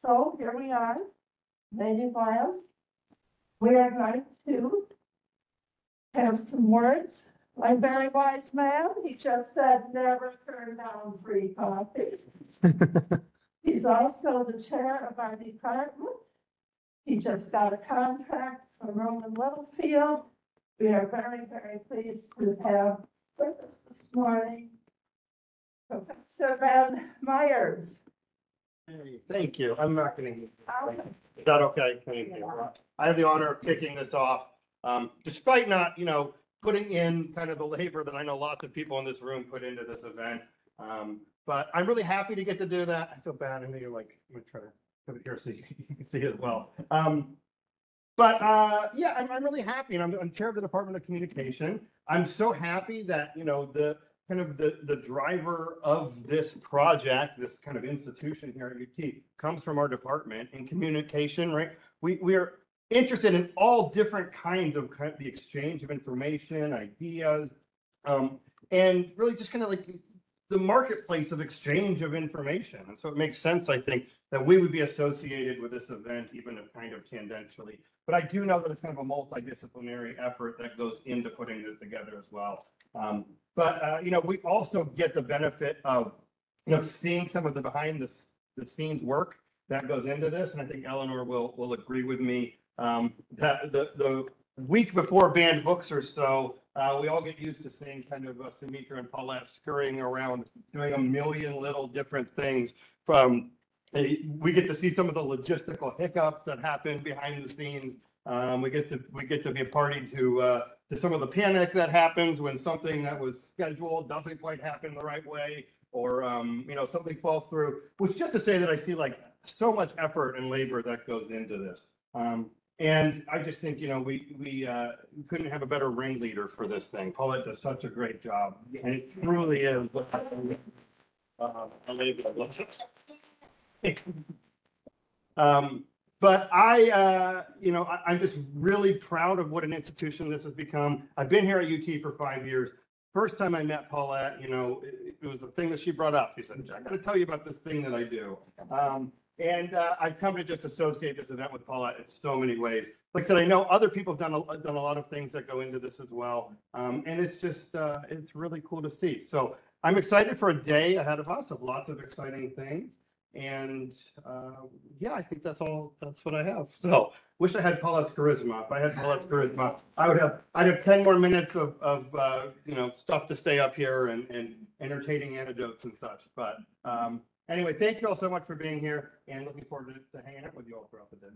So here we are, Lady land. We are going to have some words. My very wise man, he just said, never turn down free coffee. He's also the chair of our department. He just got a contract from Rowman Littlefield. We are very, very pleased to have with us this morning Professor Ben Myers. Thank you. I'm not gonna. Is that okay? I have the honor of kicking this off, um, despite not, you know, putting in kind of the labor that I know lots of people in this room put into this event. Um, but I'm really happy to get to do that. I feel bad. I know you're like, I'm gonna try to put it here so you can see it as well. Um, but, uh, yeah, I'm, I'm really happy and I'm, I'm chair of the Department of Communication. I'm so happy that, you know, the, kind of the, the driver of this project, this kind of institution here at UT comes from our department in communication, right? We, we are interested in all different kinds of kind of the exchange of information, ideas, um, and really just kind of like the marketplace of exchange of information. And so it makes sense, I think, that we would be associated with this event, even if kind of tangentially. But I do know that it's kind of a multidisciplinary effort that goes into putting this together as well. Um, but, uh, you know, we also get the benefit of, you know, seeing some of the behind the, the scenes work that goes into this. And I think Eleanor will, will agree with me, um, that the, the week before banned books or so, uh, we all get used to seeing kind of uh, Sumitra and Paulette scurrying around, doing a million little different things from, we get to see some of the logistical hiccups that happen behind the scenes. Um, we get to, we get to be a party to, uh, to some of the panic that happens when something that was scheduled doesn't quite happen the right way, or, um, you know, something falls through, which just to say that I see like so much effort and labor that goes into this. Um, and I just think, you know, we, we, uh, couldn't have a better ringleader for this thing. Paulette does such a great job, and it truly is. Uh, a labor. Um, but I, uh, you know, I, I'm just really proud of what an institution this has become. I've been here at UT for five years. First time I met Paulette, you know, it, it was the thing that she brought up. She said, I gotta tell you about this thing that I do. Um, and, uh, I've come to just associate this event with Paulette in so many ways. Like I said, I know other people have done, a- done a lot of things that go into this as well. Um, and it's just, uh, it's really cool to see. So I'm excited for a day ahead of us of lots of exciting things. And uh, yeah, I think that's all, that's what I have. So wish I had Paulette's charisma. If I had Paulette's charisma, I would have, I'd have 10 more minutes of, of, uh, you know, stuff to stay up here and, and entertaining anecdotes and such. But um, anyway, thank you all so much for being here and looking forward to, to hanging out with you all throughout the day.